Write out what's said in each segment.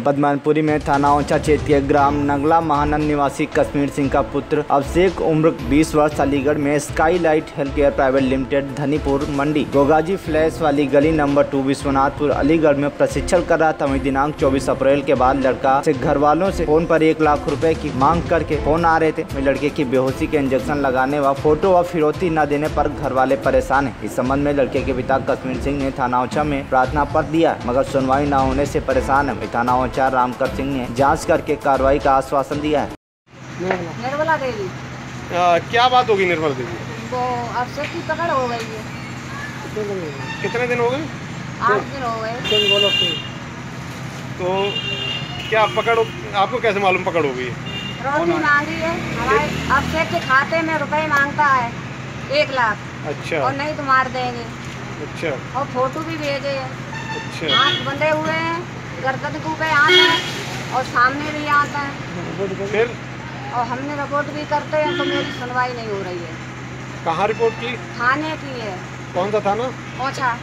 जनपद मैनपुरी में थाना ऊँचा क्षेत्र के ग्राम नगला महानंद निवासी कश्मीर सिंह का पुत्र अभिषेक उम्र 20 वर्ष, अलीगढ़ में sky light health care private limited, Dhanipur, Mandi. Gogaji flash वाली गली नंबर टू विश्वनाथपुर, अलीगढ़ में प्रशिक्षण कर रहा था। वही दिनांक 24 अप्रैल के बाद लड़का से घर वालों से फ़ोन पर एक लाख रुपए की मांग करके फ़ोन आ रहे थे। लड़के की बेहोशी के इंजेक्शन लगाने व फ़ोटो व फिरौती न देने पर घर वाले परेशान है। इस संबंध में लड़के के पिता कश्मीर सिंह ने थाना ऊँचा में प्रार्थना पत्र दिया, मगर सुनवाई न होने से परेशान है। वही ऊँचा रामकर सिंह ने जाँच करके कार्रवाई का आश्वासन दिया है। निर्मला देवी। आ, क्या बात होगी निर्मल देवी? वो अफसर की पकड़ हो गई है। कितने दिन हो गए? आठ दिन हो गए। तो क्या पकड़ आपको कैसे मालूम पकड़ हो गई है? रोटी मांगी है। हमारे अफसर के खाते में रुपए माँगता है एक लाख। अच्छा। और नहीं तो मार देंगे। अच्छा। और फ़ोटो भी भेजे हैं। अच्छा। हाथ बंधे हुए हैं। गर्दन के ऊपर हाथ है और सामने भी आता है। फिर? और हमने रिपोर्ट भी करते हैं तो मेरी सुनवाई नहीं हो रही है। कहाँ रिपोर्ट की? थाने की है। कौन सा थाना? पहुँचा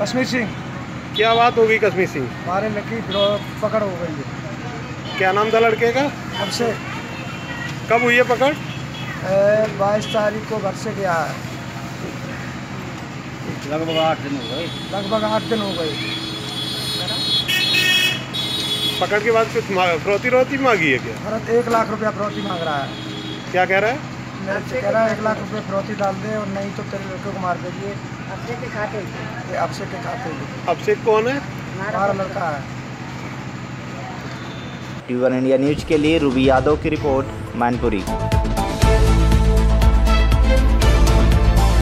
कश्मीर सिंह। क्या बात होगी कश्मीर सिंह? हमारे लड़की पकड़ हो गई है। क्या नाम था लड़के का? अब से कब हुई है पकड़? बाईस तारीख को घर से गया है। लगभग आठ दिन हो गए। लगभग आठ दिन हो गए। पकड़ के बाद कुछ मा- फिरौती रोती मांगी है क्या? भरत एक लाख रुपया फिरौती मांग रहा है। क्या कह रहा है? से कह रहा है एक लाख रुपया फिरौती डाल दे और नहीं तो तेरे लड़के को मार देंगे अफसर के खाते ये के खाते में अभिषेक कौन है? हमारा लड़का। है। टी वन इंडिया न्यूज़ के लिए रूबी यादव की रिपोर्ट मैनपुरी।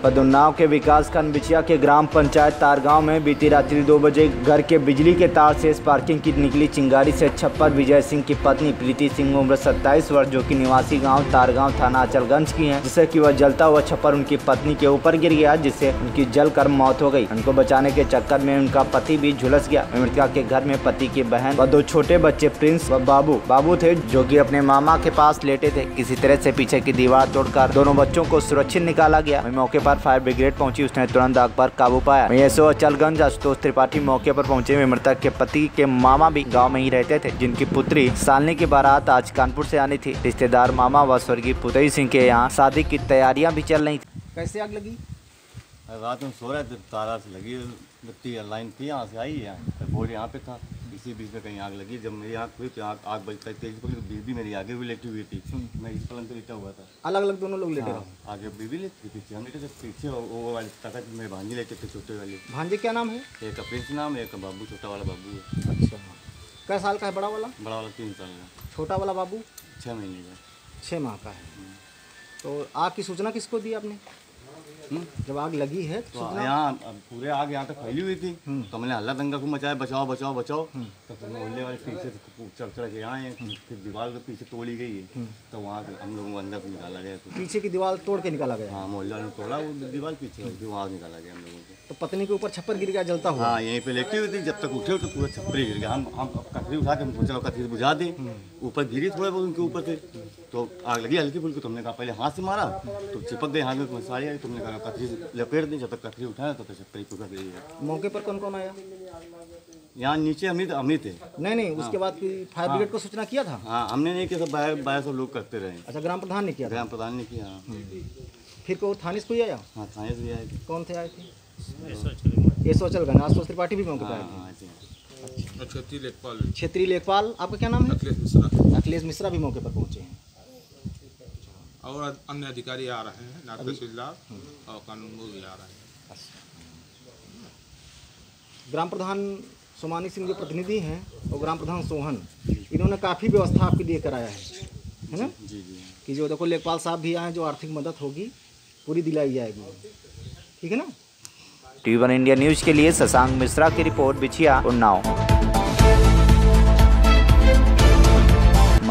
पदुन्नाव के विकास खंड बिछिया के ग्राम पंचायत तारगांव में बीती रात्रि दो बजे घर के बिजली के तार से इस पार्किंग की निकली चिंगारी से छप्पर विजय सिंह की पत्नी प्रीति सिंह उम्र 27 वर्ष, जो कि निवासी गाँव तारगांव थाना अचलगंज की है, जिससे कि वह जलता हुआ छप्पर उनकी पत्नी के ऊपर गिर गया, जिससे उनकी जलकर मौत हो गई। उनको बचाने के चक्कर में उनका पति भी झुलस गया। मृतका के घर में पति की बहन व दो छोटे बच्चे प्रिंस व बाबू बाबू थे, जो कि अपने मामा के पास लेटे थे। किसी तरह से पीछे की दीवार तोड़कर दोनों बच्चों को सुरक्षित निकाला गया। मौके पर फायर ब्रिगेड पहुँची उसने तुरंत आग पर काबू पाया। वहीं एसओ अचलगंज आशुतोष त्रिपाठी मौके पर पहुँचे। हुए मृतक के पति के मामा भी गाँव में ही रहते थे जिनकी पुत्री सालनी की बारात आज कानपुर से आनी थी। रिश्तेदार मामा व स्वर्गीय पुतई सिंह के यहाँ शादी की तैयारियाँ भी चल रही थी। कैसे आग लगी? रात में सो रहे थे तारा से लगी लाइन थी यहाँ से आई है बोर्ड यहाँ पे था। इसी बीच में कहीं आग लगी जब मेरी आँख हुई तो आग आग बजता तेज पकड़ी तो बीबी मेरी आगे भी लेटी हुई थी। मैं इस पलंग पे लेटा हुआ था। अलग अलग दोनों लोग लेटे हाँ, आगे बीबी लेटी थी पीछे हम लेटे थे पीछे वो वाली तक मेरे भांजी लेटे थे छोटे वाले। भांजे क्या नाम है? एक का प्रिंस नाम एक बाबू छोटा वाला बाबू है। अच्छा कै साल का है बड़ा वाला? बड़ा वाला तीन साल का। छोटा वाला बाबू? छः महीने का। छः माह का है। तो आग की सूचना किसको दी आपने। जब आग लगी है तो तो यहाँ पूरे आग यहाँ तक फैली हुई थी। तो मैंने हल्ला दंगा को मचाया बचाओ बचाओ बचाओ। तो फिर मोहल्ले वाले पीछे चढ़ चढ़ के आए फिर दीवार के पीछे तोड़ी गई है। तो वहाँ से हम लोगों को अंदर से निकाला गया। पीछे की दीवार तोड़ के निकाला गया। हाँ मोहल्ले वाले तोड़ा वो दीवार पीछे फिर वहाँ निकाला गया हम लोगों को। पत्नी के ऊपर छप्पर गिर गया जलता हुआ। हाँ यहीं पे लेटी हुई थी जब तक उठे तो पूरा छपरी गिर गया। हम हम कथरी उठा के हम सोचा कथरी बुझा दें। ऊपर गिरी थोड़ा बहुत उनके ऊपर से। तो आग लगी हल्की फुल्की तुमने कहा पहले हाथ से मारा तो चिपक गई हाथ में साड़ी आई तुमने कहा कथरी लपेट दी जब तक कथरी उठाया तब तक छपरी पूरा गई है। मौके पर कौन कौन आया? यहाँ नीचे अमित ही हम ही। नहीं नहीं उसके बाद कोई फायर ब्रिगेड को सूचना किया था? हाँ हमने नहीं किया सब बाहर बाहर सब लोग करते रहे। अच्छा ग्राम प्रधान ने किया ग्राम प्रधान ने किया हाँ। फिर को थाने से कोई आया? हाँ थाने से भी आए थे। कौन थे आए थे? गंज आशुतोष त्रिपाठी भी मौके पर आए क्षेत्रीय लेखपाल। क्षेत्रीय लेखपाल आपका क्या नाम है? अखिलेश मिश्रा। अखिलेश मिश्रा भी मौके पर पहुँचे हैं। और अन्य अधिकारी आ रहे हैं नाथ और कानून भी आ रहे हैं। ग्राम प्रधान सोमानी सिंह जो प्रतिनिधि हैं और ग्राम प्रधान सोहन इन्होंने काफ़ी व्यवस्था आपके लिए कराया है। है ना? जी जी कि जो देखो लेखपाल साहब भी आए जो आर्थिक मदद होगी पूरी दिलाई जाएगी। ठीक है ना? टीवी वन इंडिया न्यूज़ के लिए शशांक मिश्रा की रिपोर्ट बिछिया उन्नाव।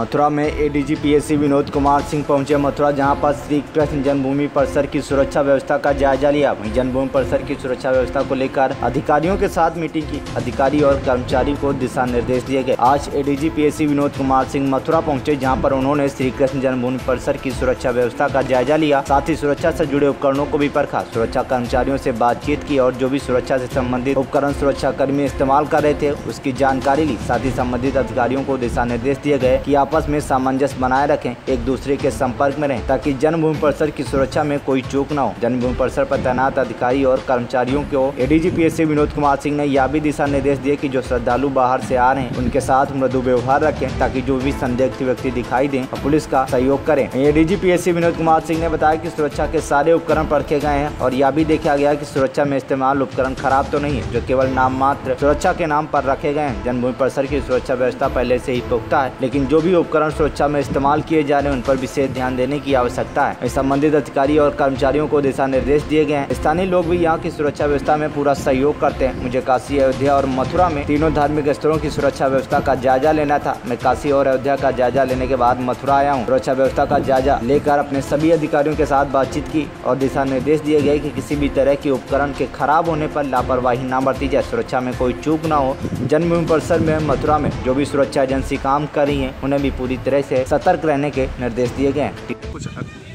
मथुरा में एडीजी पीएससी विनोद कुमार सिंह पहुँचे मथुरा, जहाँ पर श्री कृष्ण जन्मभूमि परिसर की सुरक्षा व्यवस्था का जायजा लिया। वहीं जन्मभूमि परिसर की सुरक्षा व्यवस्था को लेकर अधिकारियों के साथ मीटिंग की। अधिकारी और कर्मचारी को दिशा निर्देश दिए गए। आज एडीजी पीएससी विनोद कुमार सिंह मथुरा पहुँचे, जहाँ पर उन्होंने श्री कृष्ण जन्मभूमि परिसर की सुरक्षा व्यवस्था का जायजा लिया। साथ ही सुरक्षा ऐसी जुड़े उपकरणों को भी परखा। सुरक्षा कर्मचारियों ऐसी बातचीत की और जो भी सुरक्षा ऐसी संबंधित उपकरण सुरक्षा कर्मी इस्तेमाल कर रहे थे, उसकी जानकारी ली। साथ ही संबंधित अधिकारियों को दिशा निर्देश दिए गए कि आपस में सामंजस्य बनाए रखें, एक दूसरे के संपर्क में रहें, ताकि जन्मभूमि परिसर की सुरक्षा में कोई चूक न हो। जन्मभूमि परिसर पर तैनात अधिकारी और कर्मचारियों को एडीजी पीएससी विनोद कुमार सिंह ने यह भी दिशा निर्देश दिए कि जो श्रद्धालु बाहर से आ रहे हैं, उनके साथ मृदु व्यवहार रखें, ताकि जो भी संदिग्ध व्यक्ति दिखाई दें और पुलिस का सहयोग करें। एडीजी पीएससी विनोद कुमार सिंह ने बताया की सुरक्षा के सारे उपकरण परखे गए हैं, और यह भी देखा गया की सुरक्षा में इस्तेमाल उपकरण खराब तो नहीं है, जो केवल नाम मात्र सुरक्षा के नाम पर रखे गए हैं। जन्मभूमि परिसर की सुरक्षा व्यवस्था पहले से ही पुख्ता है, लेकिन जो भी उपकरण सुरक्षा में इस्तेमाल किए जा रहे हैं उन पर विशेष ध्यान देने की आवश्यकता है। संबंधित अधिकारी और कर्मचारियों को दिशा निर्देश दिए गए हैं। स्थानीय लोग भी यहाँ की सुरक्षा व्यवस्था में पूरा सहयोग करते हैं। मुझे काशी अयोध्या और मथुरा में तीनों धार्मिक स्थलों की सुरक्षा व्यवस्था का जायजा लेना था। मैं काशी और अयोध्या का जायजा लेने के बाद मथुरा आया हूँ। सुरक्षा व्यवस्था का जायजा लेकर अपने सभी अधिकारियों के साथ बातचीत की और दिशा निर्देश दिए गए कि किसी भी तरह के उपकरण के खराब होने पर लापरवाही न बरती जाए। सुरक्षा में कोई चूक न हो। जन्मभूमि परिसर में, मथुरा में जो भी सुरक्षा एजेंसी काम कर रही है, उन्हें भी पूरी तरह से सतर्क रहने के निर्देश दिए गए हैं। कुछ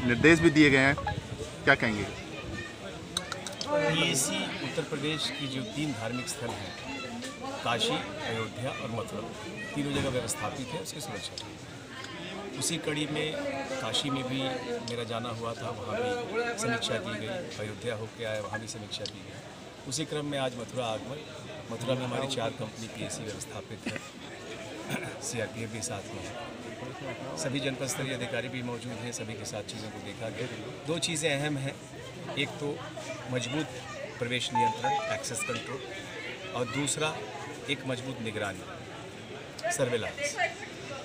निर्देश भी दिए गए हैं। क्या कहेंगे? पीएसी उत्तर प्रदेश की जो तीन धार्मिक स्थल हैं काशी अयोध्या और मथुरा तीनों जगह व्यवस्थापित है उसकी सुरक्षा के। उसी कड़ी में काशी में भी मेरा जाना हुआ था वहाँ भी समीक्षा की गई अयोध्या होके आया वहाँ भी समीक्षा की गई। उसी क्रम में आज मथुरा आगमन मथुरा में हमारी चार कंपनी पीएसी व्यवस्थापित है। सीआरपीएफ भी साथ में है। सभी जनपद स्तरीय अधिकारी भी मौजूद हैं, सभी के साथ चीज़ों को देखा गया। दो चीज़ें अहम हैं। एक तो मज़बूत प्रवेश नियंत्रण एक्सेस कंट्रोल और दूसरा एक मज़बूत निगरानी सर्वेलांस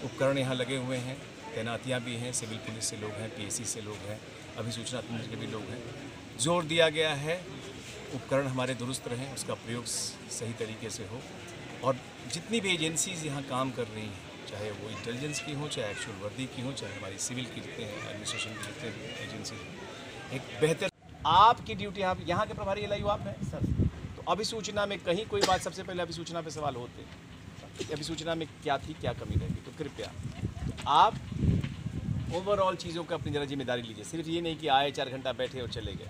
उपकरण यहाँ लगे हुए हैं, तैनातियाँ भी हैं, सिविल पुलिस से लोग हैं पीएसी से लोग हैं, अभिसूचना तंत्र के भी लोग हैं। ज़ोर दिया गया है, उपकरण हमारे दुरुस्त रहें, उसका प्रयोग सही तरीके से हो। और जितनी भी एजेंसीज यहाँ काम कर रही हैं चाहे वो इंटेलिजेंस की हो चाहे एक्चुअल वर्दी की हो चाहे हमारी सिविल की जितने हैं एडमिनिस्ट्रेशन की जितने एजेंसी एक बेहतर आपकी ड्यूटी यहाँ यहाँ के प्रभारी एल आप हैं? सर। तो अभिसूचना में कहीं कोई बात सबसे पहले अभिसूचना पे सवाल होते हैं अभिसूचना में क्या थी क्या कमी रहेगी तो कृपया आप ओवरऑल चीज़ों का अपनी जरा ज़िम्मेदारी लीजिए। सिर्फ़ ये नहीं कि आए चार घंटा बैठे और चले गए।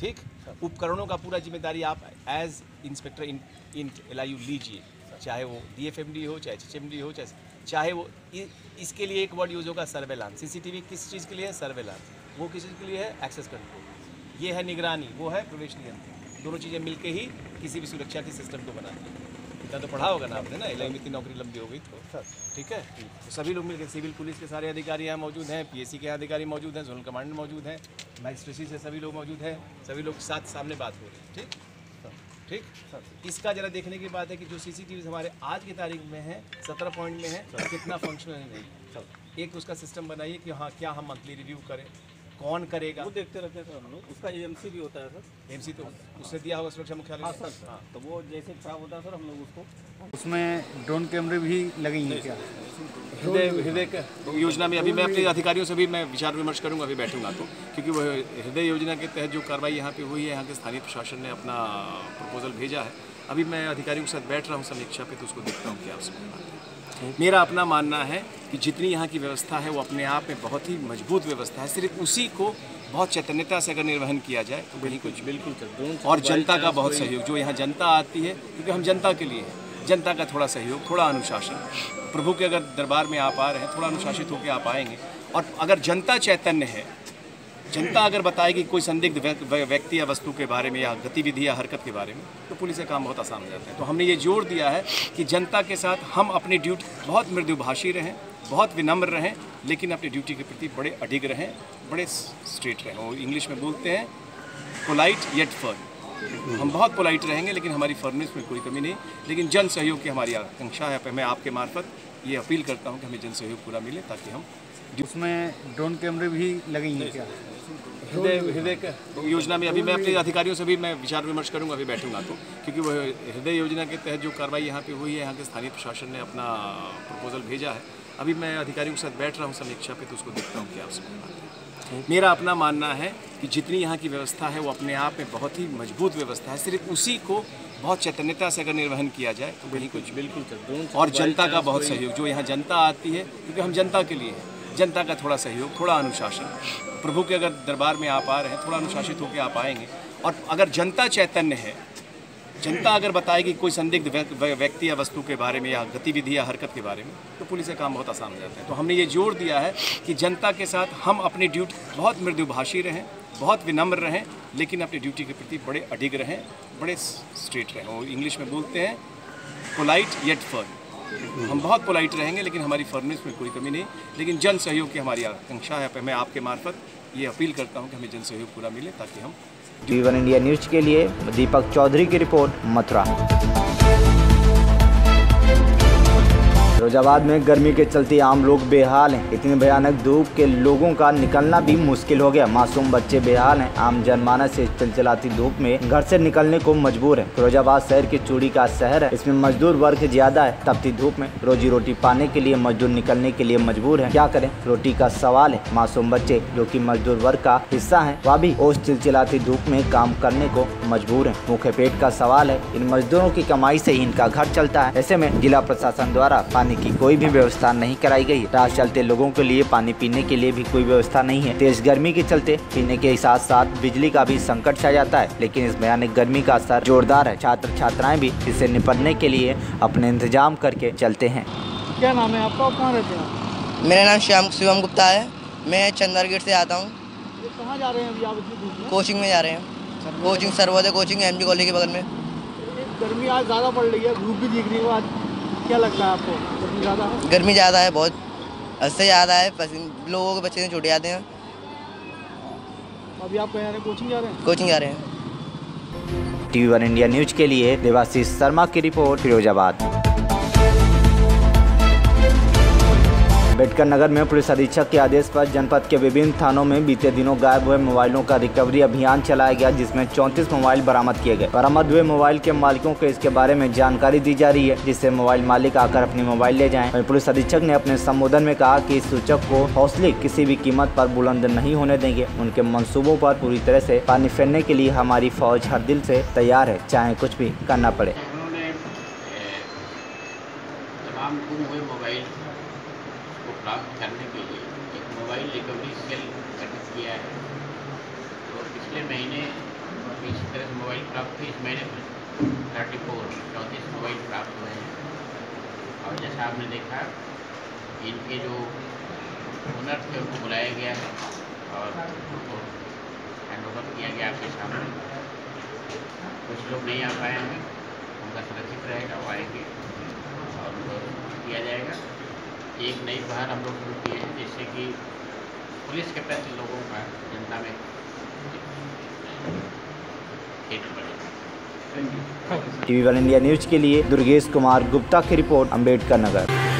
ठीक? उपकरणों का पूरा ज़िम्मेदारी आप as inspector in in LIU लीजिए। चाहे वो डी एफ़ एम डी हो चाहे एच एम डी हो चाहे चाहे वो इ, इसके लिए एक वर्ड यूज़ होगा सर्वेलांस सीसीटीवी किस चीज़ के लिए? है सर्वेलांस वो किस चीज़ के लिए है? एक्सेस कंट्रोल ये है निगरानी वो है प्रवेश नियंत्रण। दोनों चीज़ें मिलके ही किसी भी सुरक्षा के सिस्टम को बनाती है। इतना तो पढ़ा होगा ना आपने ना? एल इतनी नौकरी लंबी हो गई तो। ठीक है? तो सभी लोग मिलकर सिविल, पुलिस के सारे अधिकारी यहाँ मौजूद हैं पीएससी के अधिकारी मौजूद हैं, जोनल कमांडर मौजूद हैं, मैजिस्ट्रेसी से सभी लोग मौजूद हैं, सभी लोग साथ सामने बात हो रही है। ठीक? ठीक? इसका जरा देखने की बात है कि जो सीसीटीवी हमारे आज की तारीख में है, सत्रह पॉइंट में है कितना फंक्शनल है नहीं? एक उसका सिस्टम बनाइए कि हाँ क्या हम मंथली रिव्यू करें। कौन करेगा? वो देखते रहते हैं सर हम लोग। उसका एजेंसी भी होता है सर। एमसी तो उसने दिया होगा सुरक्षा मुख्यालय हाँ सर। हाँ तो वो जैसे खराब होता है सर हम लोग उसको। उसमें ड्रोन कैमरे भी लगे हैं क्या? हृदय हृदय का योजना में अभी मैं अपने अधिकारियों से भी मैं विचार विमर्श करूँगा अभी बैठूँगा तो। क्योंकि वो हृदय योजना के तहत जो कार्रवाई यहाँ पे हुई है यहाँ के स्थानीय प्रशासन ने अपना प्रपोजल भेजा है। अभी मैं अधिकारियों के साथ बैठ रहा हूँ समीक्षा पे तो उसको देखता हूँ क्या उसमें। है मेरा अपना मानना है कि जितनी यहाँ की व्यवस्था है वो अपने आप में बहुत ही मज़बूत व्यवस्था है। सिर्फ़ उसी को बहुत चैतन्यता से अगर निर्वहन किया जाए तो वहीं कुछ बिल्कुल और जनता का बहुत सहयोग जो यहाँ जनता आती है क्योंकि हम जनता के लिए हैं। जनता का थोड़ा सहयोग थोड़ा अनुशासन। प्रभु के अगर दरबार में आप आ रहे हैं थोड़ा अनुशासित होकर आप आएँगे। और अगर जनता चैतन्य है जनता अगर बताएगी कोई संदिग्ध व्यक्ति या वस्तु के बारे में या गतिविधि या हरकत के बारे में तो पुलिस का काम बहुत आसान हो जाता है। तो हमने ये ज़ोर दिया है कि जनता के साथ हम अपनी ड्यूटी, बहुत मृदुभाषी रहें, बहुत विनम्र रहें, लेकिन अपनी ड्यूटी के प्रति बड़े अडिग रहें, बड़े स्ट्रेट रहें। वो इंग्लिश में बोलते हैं, पोलाइट येट फर्म। हम बहुत पोलाइट रहेंगे, लेकिन हमारी फर्मनेस में कोई कमी नहीं। लेकिन जन सहयोग की हमारी आकांक्षा है। मैं आपके मार्फत ये अपील करता हूँ कि हमें जन सहयोग पूरा मिले ताकि हम उसमें ड्रोन कैमरे भी लगे हैं क्या? हृदय हृदय का योजना में अभी मैं अपने अधिकारियों से भी मैं विचार विमर्श करूँगा अभी बैठूँगा तो क्योंकि वो हृदय योजना के तहत जो कार्रवाई यहाँ पे हुई है यहाँ के स्थानीय प्रशासन ने अपना प्रपोजल भेजा है। अभी मैं अधिकारियों के साथ बैठ रहा हूँ समीक्षा पे तो उसको देखता हूँ क्या उसमें बात है। मेरा अपना मानना है कि जितनी यहाँ की व्यवस्था है वो अपने आप में बहुत ही मज़बूत व्यवस्था है। सिर्फ़ उसी को बहुत चैतन्यता से अगर निर्वहन किया जाए तो वही कुछ बिल्कुल और जनता का बहुत सहयोग जो यहाँ जनता आती है क्योंकि हम जनता के लिए हैं। जनता का थोड़ा सहयोग, थोड़ा अनुशासन। प्रभु के अगर दरबार में आप आ रहे हैं, थोड़ा अनुशासित होकर आप आएँगे। और अगर जनता चैतन्य है, जनता अगर बताएगी कोई संदिग्ध व्यक्ति या वस्तु के बारे में या गतिविधि या हरकत के बारे में तो पुलिस का काम बहुत आसान हो जाता है। तो हमने ये ज़ोर दिया है कि जनता के साथ हम अपनी ड्यूटी, बहुत मृदुभाषी रहें, बहुत विनम्र रहें, लेकिन अपनी ड्यूटी के प्रति बड़े अडिग रहें, बड़े स्ट्रेट रहें। वो इंग्लिश में बोलते हैं, पोलाइट येट फर्म। हम बहुत पोलाइट रहेंगे, लेकिन हमारी फर्मनेस में कोई कमी नहीं। लेकिन जन सहयोग की हमारी आकांक्षा है मैं आपके मार्फत ये अपील करता हूँ कि हमें जन सहयोग पूरा मिले, ताकि हम टी इंडिया न्यूज़ के लिए दीपक चौधरी की रिपोर्ट मथुरा। फिरोजाबाद में गर्मी के चलते आम लोग बेहाल हैं। इतनी भयानक धूप के लोगों का निकलना भी मुश्किल हो गया। मासूम बच्चे बेहाल हैं। आम जनमानस से चलचलाती धूप में घर से निकलने को मजबूर है। फिरोजाबाद शहर की चूड़ी का शहर है। इसमें मजदूर वर्ग ज़्यादा है। तपती धूप में रोजी रोटी पाने के लिए मजदूर निकलने के लिए मजबूर है। क्या करें? रोटी का सवाल है। मासूम बच्चे जो की मजदूर वर्ग का हिस्सा है, वह भी ओस चिलचिलाती धूप में काम करने को मजबूर है। मुख्य पेट का सवाल है। इन मजदूरों की कमाई से इनका घर चलता है। ऐसे में जिला प्रशासन द्वारा पानी की कोई भी व्यवस्था नहीं कराई गई। रात चलते लोगों के लिए पानी पीने के लिए भी कोई व्यवस्था नहीं है। तेज गर्मी के चलते पीने के साथ साथ बिजली का भी संकट छा जाता है। लेकिन इस भयानक गर्मी का असर जोरदार है। छात्र छात्राएँ भी इससे निपटने के लिए अपने इंतज़ाम करके चलते हैं। क्या नाम है आपका? कहाँ रहते हैं मेरा नाम श्याम शिवम गुप्ता है। मैं चंदर गेट से आता हूँ। कहाँ जा रहे हैं अभी आप इतनी कोचिंग में जा रहे हैं। Coaching Sarvodaya coaching M G college के बगल में। गर्मी आज ज़्यादा पड़ रही है। धूप भी दिख रही है आज। क्या लगता है आपको? गर्मी ज़्यादा है? गर्मी ज़्यादा है बहुत। हद ज़्यादा है लोगों के बच्चे से छूट जाते हैं। अभी आप कहीं जा रहे हैं? कोचिंग जा रहे हैं? कोचिंग जा रहे हैं। टीवी वन इंडिया न्यूज़ के लिए देवाशीष शर्मा की रिपोर्ट फिरोजाबाद। अंबेडकर नगर में पुलिस अधीक्षक के आदेश पर जनपद के विभिन्न थानों में बीते दिनों गायब हुए मोबाइलों का रिकवरी अभियान चलाया गया, जिसमें 34 मोबाइल बरामद किए गए। बरामद हुए मोबाइल के मालिकों को इसके बारे में जानकारी दी जा रही है, जिससे मोबाइल मालिक आकर अपने मोबाइल ले जाए। वहीं पुलिस अधीक्षक ने अपने संबोधन में कहा की इस सूचक को हौसले किसी भी कीमत आरोप बुलंद नहीं होने देंगे। उनके मनसूबों आरोप पूरी तरह ऐसी पानी फेरने के लिए हमारी फौज हर दिल ऐसी तैयार है, चाहे कुछ भी करना पड़े उन्होंने ए, तमाम गुम हुए मोबाइल को प्राप्त करने के लिए एक मोबाइल रिकवरी सेल गठित किया है और पिछले महीने भी इसी तरह से मोबाइल प्राप्त हुए इस महीने थर्टी फोर चौंतीस मोबाइल प्राप्त हुए हैं। और जैसा आपने देखा, इनके जो ओनर थे, उनको बुलाया गया है और उनको हैंड ओवर किया गया आपके सामने। कुछ लोग नहीं आ पाए हैं। उनका सुरक्षित रहेगा, वो आएँगे और उनको किया जाएगा। एक नई पहल हम लोग शुरू किए हैं, जिससे कि पुलिस के प्रति लोगों का जनता में टीवी वन इंडिया न्यूज़ के लिए दुर्गेश कुमार गुप्ता की रिपोर्ट अंबेडकर नगर।